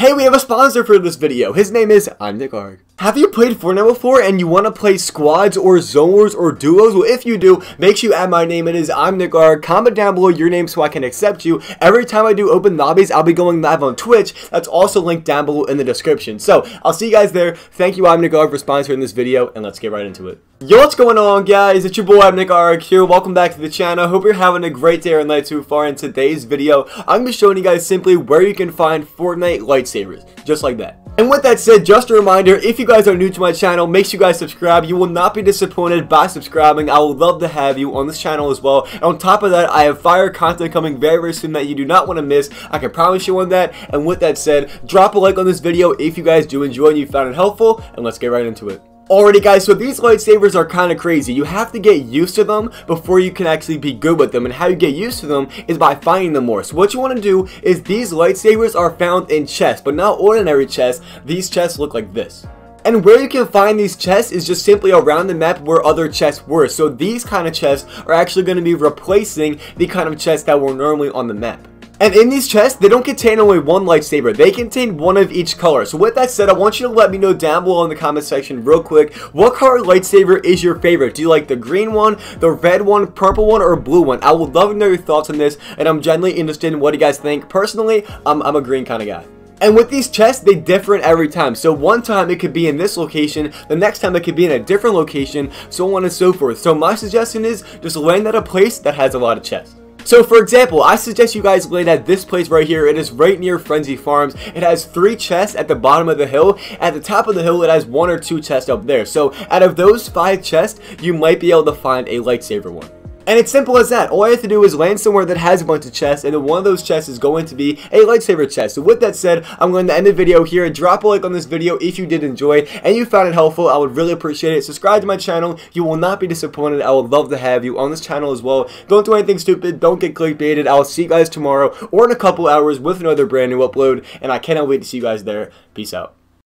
Hey, we have a sponsor for this video. His name is I'm Nick Arg. Have you played Fortnite before and you want to play squads or zone or duos? Well, if you do, make sure you add my name. It is I'm Nick. Comment down below your name so I can accept you. Every time I do open lobbies, I'll be going live on Twitch. That's also linked down below in the description. So, I'll see you guys there. Thank you, I'm Nick for sponsoring this video, and let's get right into it. Yo, what's going on, guys? It's your boy, I'm Nick here. Welcome back to the channel. Hope you're having a great day or night so far. In today's video, I'm going to be showing you guys simply where you can find Fortnite lightsabers, just like that. And with that said, just a reminder, if you guys are new to my channel, make sure you guys subscribe. You will not be disappointed by subscribing. I would love to have you on this channel as well. And on top of that, I have fire content coming very, very soon that you do not want to miss. I can promise you on that. And with that said, drop a like on this video if you guys do enjoy and you found it helpful. And let's get right into it. Alrighty guys, so these lightsabers are kind of crazy. You have to get used to them before you can actually be good with them. And how you get used to them is by finding them more. So what you want to do is these lightsabers are found in chests, but not ordinary chests. These chests look like this. And where you can find these chests is just simply around the map where other chests were. So these kind of chests are actually going to be replacing the kind of chests that were normally on the map. And in these chests, they don't contain only one lightsaber. They contain one of each color. So with that said, I want you to let me know down below in the comment section real quick, what color lightsaber is your favorite? Do you like the green one, the red one, purple one, or blue one? I would love to know your thoughts on this, and I'm genuinely interested in what you guys think. Personally, I'm, I'm a green kind of guy. And with these chests, they differ every time. So one time it could be in this location, the next time it could be in a different location, so on and so forth. So my suggestion is just land at a place that has a lot of chests. So for example, I suggest you guys land at this place right here. It is right near Frenzy Farms. It has three chests at the bottom of the hill. At the top of the hill, it has one or two chests up there. So out of those five chests, you might be able to find a lightsaber one. And it's simple as that. All I have to do is land somewhere that has a bunch of chests, and one of those chests is going to be a lightsaber chest. So with that said, I'm going to end the video here. Drop a like on this video if you did enjoy and you found it helpful. I would really appreciate it. Subscribe to my channel. You will not be disappointed. I would love to have you on this channel as well. Don't do anything stupid. Don't get clickbaited. I'll see you guys tomorrow or in a couple hours with another brand new upload, and I cannot wait to see you guys there. Peace out.